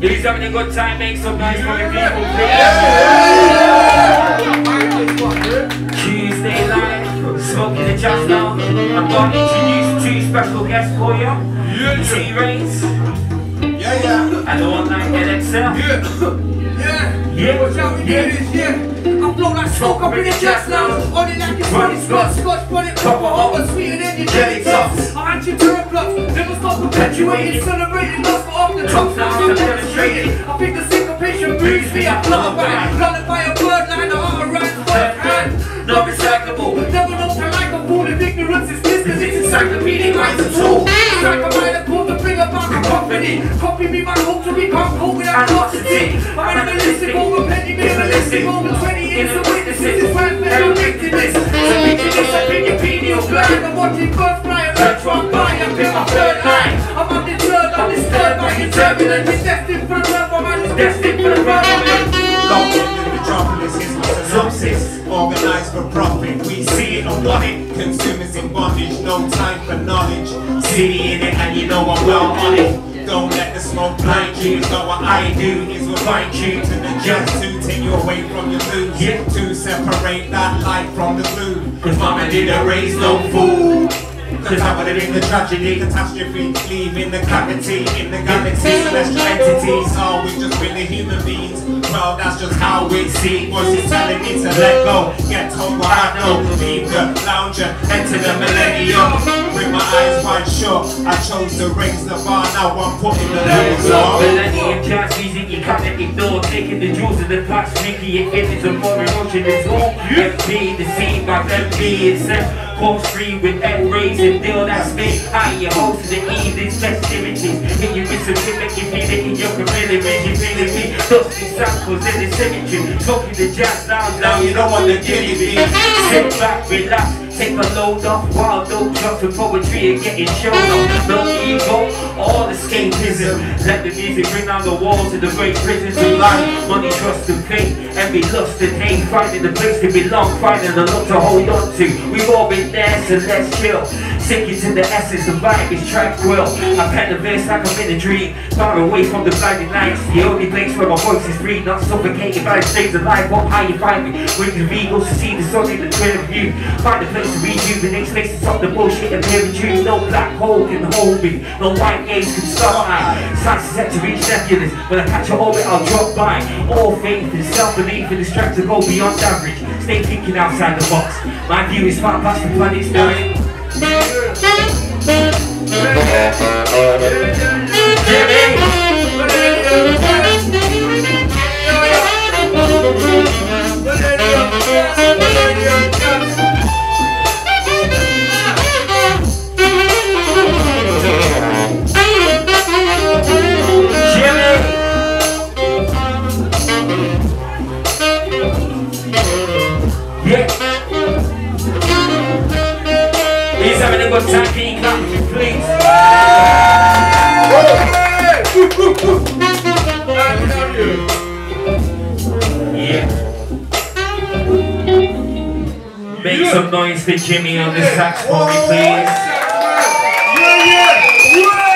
He's having a good time, make some for the people, please. Tuesday night, smoking the jazz now. I'm going to introduce two special guests for you. T-Rays Yeah, yeah. and the one night NXL. Yeah. Yeah, Watch out, we yeah. this, yeah. I flow like smoke up in the chest now. On it like it's funny scotch, scotch, funny, proper, over, sweeter than your jelly tops. Never stop perpetuating, celebrating lost for off the tops. Now I'm demonstrating. I think the syncopation moves me. I lullaby, lullaby a bird line, the heart around first hand. Not recyclable. Never know how like a fool if ignorance is bliss, cause it's encyclopedic minds a tool. A mind pull the bring about the company. Copy me, my hope to become cold without atrocity. I'm animalistic, over petty, minimalistic, over 20 years of witnesses. It's right there, I'm victim this. So this, I think you're penial blind. I'm watching birds your. It's destined for the love, I'm destined for the firmament. Locked in the metropolis is my synopsis. Organized for profit, we see it and want it. Consumers in bondage, no time for knowledge. City in it, and you know I'm well on it. Don't let the smoke blind you. So what I do is refine you to the just to take you away from your. Yeah. To separate that light from the blue. Cause mama didn't raise no fool. Cause I would have been the tragedy, catastrophe, leaving the cavity in the galaxy, celestial entities. Are we just really human beings? Well, that's just how we see. He telling me to let go? Get told what I know. Leave the lounger, enter the millennium. My eyes wide shut, I chose to raise the bar. Now I'm putting the levels on. Millennium jazz music you can't ignore. Taking the jewels of the past, making it into more emotion It's all FB, the scene by FB itself Course free with M rays and deal that's me. I your host of the evening's festivities Hit you with some shit make you feel it in your community You feeling me, dusty samples in the cemetery. Talking the jazz lounge, now you know what the gilly be Sit back, relax Take my load off, wild dope drops with poetry and getting shown off. No ego, all escapism. Let the music bring down the walls of the great prisons of life. Money, trust, and faith, envy, lust, and hate. Finding the place to belong, finding a lot to hold on to. We've all been there, so let's chill. Sink into the essence of vibe, it's tranquil. I pen the verse like I'm in a dream. Far away from the blinding lights. The only place where my voice is free, not suffocated by the stains of life. Up high you find me. Wings of eagles to see the sun in the twin of you. Find a place to rejuvenate spaces stop the bullshit and peer review. No black hole can hold me. No white gaze can stop me. Science is set to reach nebulous. When I catch a orbit, I'll drop by. All faith and self-belief and the strength to go beyond average. Stay thinking outside the box. My view is far past the planet's doing. can you me please? Yeah. Make some noise for Jimmy on the sax for me please. Yeah, yeah, yeah.